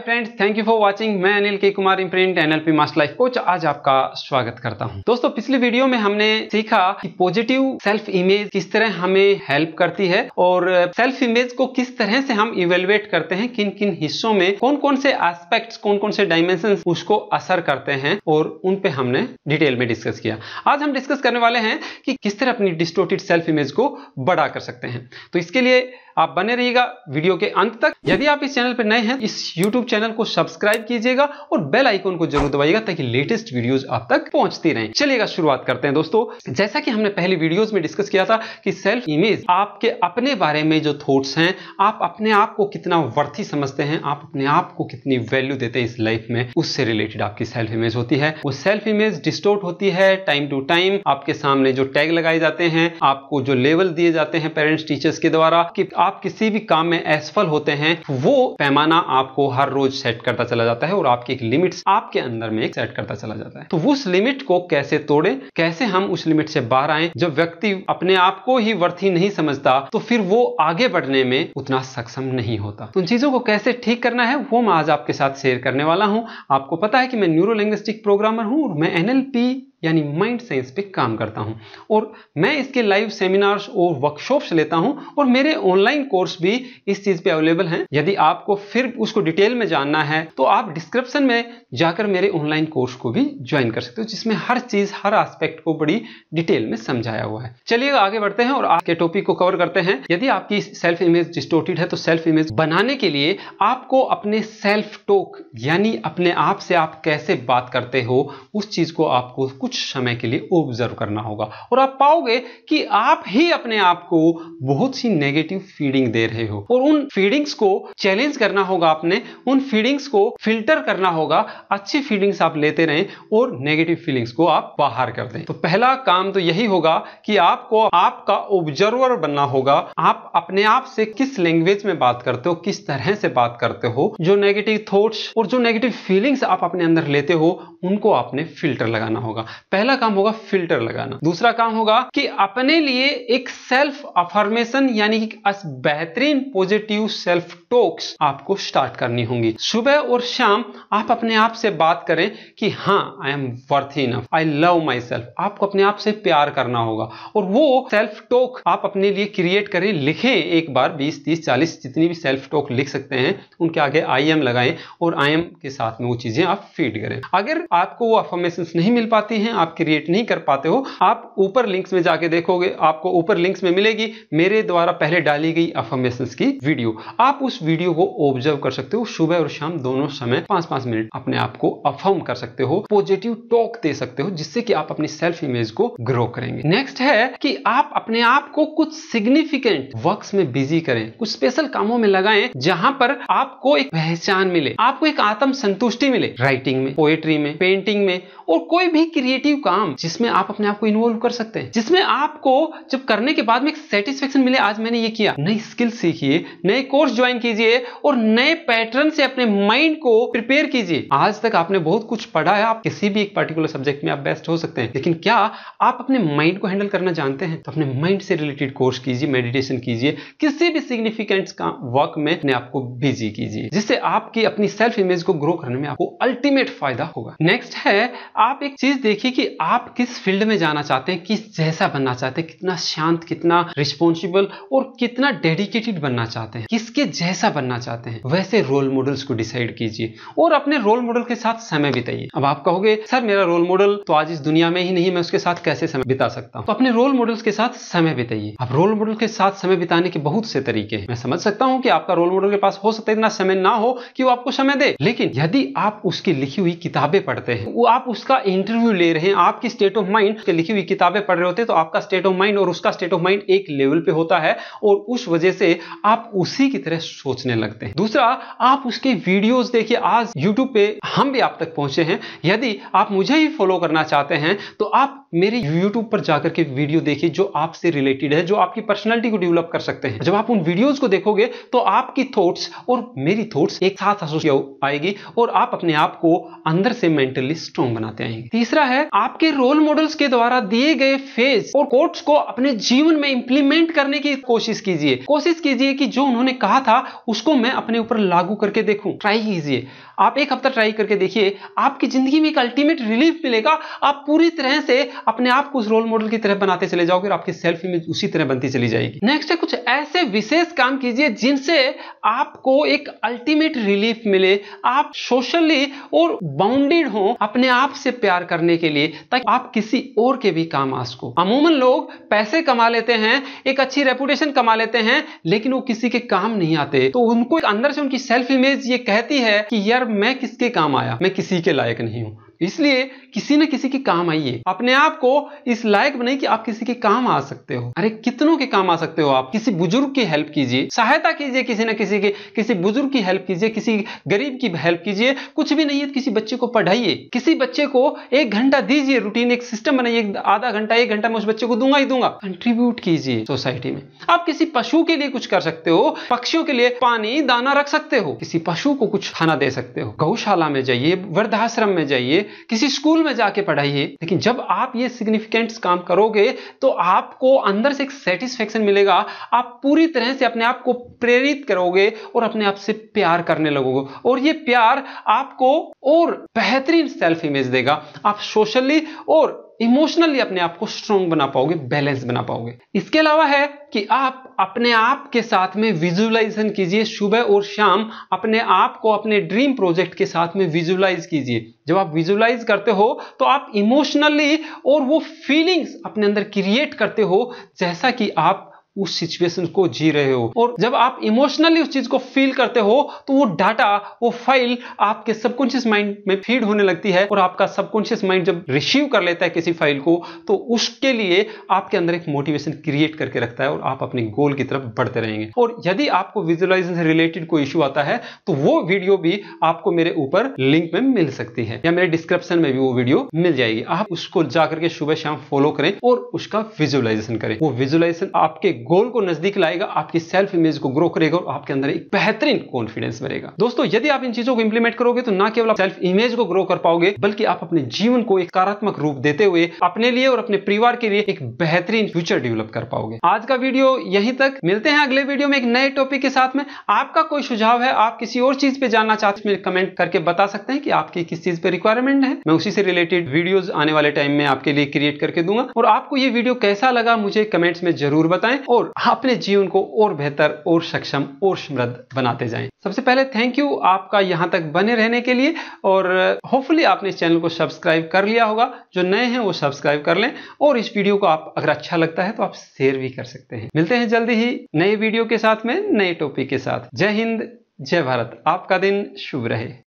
Hi friends thank you for watching मैं Anil K Kumar imprint NLP master life coach आज आपका स्वागत करता हूँ। दोस्तों, पिछली वीडियो में हमने सीखा कि पॉजिटिव सेल्फ इमेज किस तरह हमें हेल्प करती है और सेल्फ इमेज को किस तरह से हम इवेलुएट करते हैं किन किन हिस्सों में कौन कौन से एस्पेक्ट कौन कौन से डायमेंशन उसको असर करते हैं और उन पे हमने डिटेल में डिस्कस किया। आज हम डिस्कस करने वाले हैं कि किस तरह अपनी डिस्टोटेड सेल्फ इमेज को बड़ा कर सकते हैं। तो इसके लिए आप बने रहिएगा वीडियो के अंत तक। यदि आप इस चैनल पर नए हैं, इस यूट्यूब चैनल को सब्सक्राइब कीजिएगा और बेल आइकन को ज़रूर दबाइएगा ताकि लेटेस्ट वीडियोस आप तक पहुँचती रहें। चलिएगा, शुरुआत करते हैं दोस्तों। जैसा कि हमने पहले वीडियोस में डिस्कस किया था कि सेल्फ इमेज आपके अपने बारे में जो थॉट्स हैं, आप अपने आप को कितना वर्थी समझते हैं, आप अपने आप को कितनी वैल्यू देते हैं इस लाइफ में, उससे रिलेटेड आपकी सेल्फ इमेज होती है। वो सेल्फ इमेज डिस्टोर्ट होती है टाइम टू टाइम आपके सामने जो टैग लगाए जाते हैं, आपको जो लेवल दिए जाते हैं पेरेंट्स टीचर्स के द्वारा कि आप किसी भी काम में असफल होते हैं, वो पैमाना आपको हर सेट करता चला जाता है और आपकी एक लिमिट आपके अंदर में एक सेट करता चला जाता है। तो उस लिमिट को कैसे तोड़े, कैसे हम उस लिमिट से बाहर आए, जब व्यक्ति अपने आप को ही वर्थी नहीं समझता तो फिर वो आगे बढ़ने में उतना सक्षम नहीं होता। तो उन चीज़ों को कैसे ठीक करना है, वो मैं आज आपके साथ शेयर करने वाला हूँ। आपको पता है कि मैं न्यूरो लिंग्विस्टिक प्रोग्रामर हूँ और मैं एनएलपी यानी माइंड साइंस पे काम करता हूँ। और मैं इसके लाइव सेमिनार्स और वर्कशॉप्स लेता हूँ और मेरे ऑनलाइन कोर्स भी इस चीज़ पे अवेलेबल हैं। यदि आपको फिर उसको डिटेल में जानना है तो आप डिस्क्रिप्शन में जाकर मेरे ऑनलाइन कोर्स को भी ज्वाइन कर सकते हो, जिसमें हर चीज़, हर एस्पेक्ट को बड़ी डिटेल में समझाया हुआ है। चलिए आगे बढ़ते हैं और आपके टॉपिक को कवर करते हैं। यदि आपकी सेल्फ इमेज डिस्टोर्टेड है तो सेल्फ इमेज बनाने के लिए आपको अपने सेल्फ टोक यानी अपने आप से आप कैसे बात करते हो, उस चीज़ को आपको कुछ कुछ समय के लिए ऑब्ज़र्व करना होगा। और आप पाओगे कि आप ही अपने आप को बहुत सी नेगेटिव फीडिंग दे रहे हो। और उन फीडिंग्स को चैलेंज करना होगा आपने, उन फीडिंग्स को फ़िल्टर करना होगा, अच्छी फीलिंग्स आप लेते रहें और नेगेटिव फीलिंग्स को आप बाहर कर दें। तो पहला काम तो यही होगा कि आपको आपका ऑब्जर्वर बनना होगा। आप अपने आप से किस लैंग्वेज में बात करते हो, किस तरह से बात करते हो, जो नेगेटिव थॉट्स और जो नेगेटिव फीलिंग्स आप अपने अंदर लेते हो, उनको आपने फ़िल्टर लगाना होगा। पहला काम होगा फ़िल्टर लगाना। दूसरा काम होगा कि अपने लिए एक सेल्फ अफर्मेशन यानी कि बेहतरीन पॉजिटिव सेल्फ टॉक्स आपको स्टार्ट करनी होंगी। सुबह और शाम आप अपने आप से बात करें कि हाँ I am worth enough I love myself आपको अपने आप से प्यार करना होगा। और वो सेल्फ टॉक आप अपने लिए क्रिएट करें, लिखें एक बार 20 30 40 जितनी भी सेल्फ टॉक लिख सकते हैं, उनके आगे आई एम लगाएँ और आई एम के साथ में वो चीज़ें आप फ़ीड करें। अगर आपको वो अफॉर्मेशन नहीं मिल पाती हैं आप क्रिएट नहीं कर पाते हो। आप ऊपर लिंक्स में जाके देखोगे, आपको ऊपर लिंक्स में मिलेगी। मेरे द्वारा पहले डाली गई अफर्मेशन की वीडियो आप उस वीडियो को ऑब्ज़र्व कर सकते हो। सुबह और शाम दोनों समय पाँच पाँच मिनट अपने आप को अफर्म कर सकते हो पॉजिटिव टॉक दे सकते हो, जिससे कि आप अपनी सेल्फ इमेज को ग्रो करेंगे। नेक्स्ट है कि आप अपने आप को कुछ सिग्निफिकेंट वर्क में बिज़ी करें। कुछ स्पेशल कामों में लगाएँ, जहाँ पर आपको एक पहचान मिले, आपको एक आत्म संतुष्टि मिले। राइटिंग में पोएट्री में पेंटिंग में, और कोई भी क्रिएटिव काम जिसमें आप अपने आप को इन्वॉल्व कर सकते हैं, जिसमें आपको जब करने के बाद में एक सेटिस्फेक्शन मिले, आज मैंने ये किया। नई स्किल सीखिए, नए कोर्स ज्वाइन कीजिए और नए पैटर्न से अपने माइंड को प्रिपेयर कीजिए। आज तक आपने बहुत कुछ पढ़ा है, आप किसी भी एक पर्टिकुलर सब्जेक्ट में आप बेस्ट हो सकते हैं, लेकिन क्या आप अपने माइंड को हैंडल करना जानते हैं? तो अपने माइंड से रिलेटेड कोर्स कीजिए मेडिटेशन कीजिए, किसी भी सिग्निफिकेंट वर्क में अपने आपको बिज़ी कीजिए, जिससे आपकी अपनी सेल्फ इमेज को ग्रो करने में आपको अल्टीमेट फ़ायदा होगा। नेक्स्ट है, आप एक चीज़ देखिए कि आप किस फ़ील्ड में जाना चाहते हैं, किस जैसा बनना चाहते हैं, कितना शांत, कितना रिस्पॉन्सिबल और कितना डेडिकेटेड बनना चाहते हैं, किसके जैसा बनना चाहते हैं, वैसे रोल मॉडल्स को डिसाइड कीजिए और अपने रोल मॉडल के साथ समय बिताइए। अब आप कहोगे, सर, मेरा रोल मॉडल तो आज इस दुनिया में ही नहीं, मैं उसके साथ कैसे समय बिता सकता हूँ? तो अपने रोल मॉडल्स के साथ समय बिताइए। अब रोल मॉडल के साथ समय बिताने के बहुत से तरीके हैं। मैं समझ सकता हूँ कि आपका रोल मॉडल के पास हो सकता है, इतना समय ना हो कि वो आपको समय दे, लेकिन यदि आप उसकी लिखी हुई किताबें पढ़ते हैं, वो आप उसका इंटरव्यू ले रहे हैं। आपकी स्टेट ऑफ़ माइंड लिखी हुई किताबें पढ़ रहे होते तो आपका स्टेट ऑफ़ माइंड और उसका स्टेट ऑफ़ माइंड एक लेवल पे होता है और उस वजह से आप उसी की तरह सोचने लगते हैं। दूसरा, आप उसके वीडियोस देखिए। आज यूट्यूब पे हम भी आप तक पहुँचे हैं। यदि आप मुझे ही फॉलो करना चाहते हैं तो आप मेरे यूट्यूब पर जाकर के वीडियो देखिए जो आपसे रिलेटेड है, जो आपकी पर्सनैलिटी को डेवलप कर सकते हैं। जब आप उन वीडियोज़ को देखोगे तो आपकी थॉट्स और मेरी थॉट्स एक साथ आएगी और आप अपने आप को अंदर से मेंटली स्ट्रॉन्ग बनाते आएँगे। तीसरा है, आपके रोल मॉडल्स के द्वारा दिए गए फ़ेज़ और कोट्स को अपने जीवन में इंप्लीमेंट करने की कोशिश कीजिए। कोशिश कीजिए कि जो उन्होंने कहा था, उसको मैं अपने ऊपर लागू करके देखूँ। ट्राई कीजिए। आप एक हफ़्ता ट्राई करके देखिए, आपकी ज़िंदगी में एक अल्टीमेट रिलीफ मिलेगा। आप पूरी तरह से अपने आप को उस रोल मॉडल की तरह बनाते चले जाओगे और आपकी सेल्फ इमेज उसी तरह बनती चली जाएगी। नेक्स्ट है, कुछ ऐसे विशेष काम कीजिए जिनसे आपको एक अल्टीमेट रिलीफ मिले। आप सोशली और बाउंडेड हो अपने आप से प्यार करने के लिए, ताकि आप किसी और के भी काम आ सको। अमूमन लोग पैसे कमा लेते हैं, एक अच्छी रेपुटेशन कमा लेते हैं, लेकिन वो किसी के काम नहीं आते। तो उनको अंदर से उनकी सेल्फ इमेज ये कहती है कि, यार, मैं किसके काम आया? मैं किसी के लायक नहीं हूँ। इसलिए किसी न किसी के काम आइए। अपने आप को इस लायक बनाइए कि आप किसी के काम आ सकते हो। अरे, कितनों के काम आ सकते हो आप? किसी बुज़ुर्ग की हेल्प कीजिए। सहायता कीजिए किसी न किसी के, किसी बुज़ुर्ग की हेल्प कीजिए, किसी गरीब की हेल्प कीजिए। कुछ भी नहीं है तो किसी बच्चे को पढ़ाइए। किसी बच्चे को एक घंटा दीजिए, रूटीन, एक सिस्टम बनाइए आधा घंटा, एक घंटा मैं उस बच्चे को दूँगा ही दूँगा। कंट्रीब्यूट कीजिए सोसाइटी में। आप किसी पशु के लिए कुछ कर सकते हो, पक्षियों के लिए पानी, दाना रख सकते हो। किसी पशु को कुछ खाना दे सकते हो। गौशाला में जाइए, वृद्धाश्रम में जाइए किसी स्कूल में जाके पढ़ाइए। लेकिन जब आप ये सिग्निफिकेंट काम करोगे तो आपको अंदर से एक सेटिस्फेक्शन मिलेगा। आप पूरी तरह से अपने आप को प्रेरित करोगे और अपने आप से प्यार करने लगोगे। और ये प्यार आपको और बेहतरीन सेल्फ इमेज देगा। आप सोशली और इमोशनली अपने आप को स्ट्रॉन्ग बना पाओगे बैलेंस बना पाओगे। इसके अलावा है कि आप अपने आप के साथ में विजुअलाइजेशन कीजिए, सुबह और शाम अपने आप को अपने ड्रीम प्रोजेक्ट के साथ में विजुअलाइज कीजिए। जब आप विजुअलाइज करते हो तो आप इमोशनली और वो फीलिंग्स अपने अंदर क्रिएट करते हो, जैसा कि आप उस सिचुएशन को जी रहे हो। और जब आप इमोशनली उस चीज़ को फील करते हो तो वो डाटा वो फ़ाइल आपके सबकॉन्शियस माइंड में फ़ीड होने लगती है और आपका सबकॉन्शियस माइंड जब रिसीव कर लेता है किसी फ़ाइल को तो उसके लिए आपके अंदर एक मोटिवेशन क्रिएट करके रखता है और आप अपने गोल की तरफ़ बढ़ते रहेंगे। और यदि आपको विजुअलाइजेशन से रिलेटेड कोई इशू आता है तो वो वीडियो भी आपको मेरे ऊपर लिंक में मिल सकती है या मेरे डिस्क्रिप्शन में भी वो वीडियो मिल जाएगी। आप उसको जाकर के सुबह शाम फॉलो करें और उसका विजुअलाइजेशन करें। वो विजुअलाइजेशन आपके गोल को नज़दीक लाएगा, आपकी सेल्फ इमेज को ग्रो करेगा और आपके अंदर एक बेहतरीन कॉन्फिडेंस बनेगा। दोस्तों, यदि आप इन चीज़ों को इंप्लीमेंट करोगे तो ना केवल सेल्फ इमेज को ग्रो कर पाओगे, बल्कि आप अपने जीवन को एक सकारात्मक रूप देते हुए अपने लिए और अपने परिवार के लिए एक बेहतरीन फ्यूचर डेवलप कर पाओगे। आज का वीडियो यहीं तक। मिलते हैं अगले वीडियो में एक नए टॉपिक के साथ में। आपका कोई सुझाव है, आप किसी और चीज़ पे जानना चाहते हैं कमेंट करके बता सकते हैं कि आपकी किस चीज़ पे रिक्वायरमेंट है। मैं उसी से रिलेटेड वीडियोस आने वाले टाइम में आपके लिए क्रिएट करके दूँगा। और आपको ये वीडियो कैसा लगा, मुझे कमेंट्स में ज़रूर बताएँ। और अपने जीवन को और बेहतर, और सक्षम, और समृद्ध बनाते जाएँ। सबसे पहले थैंक यू आपका यहाँ तक बने रहने के लिए, और होपफुली आपने इस चैनल को सब्सक्राइब कर लिया होगा। जो नए हैं वो सब्सक्राइब कर लें, और इस वीडियो को आप अगर अच्छा लगता है तो आप शेयर भी कर सकते हैं। मिलते हैं जल्दी ही नए वीडियो के साथ में, नए टॉपिक के साथ। जय हिंद, जय भारत। आपका दिन शुभ रहे।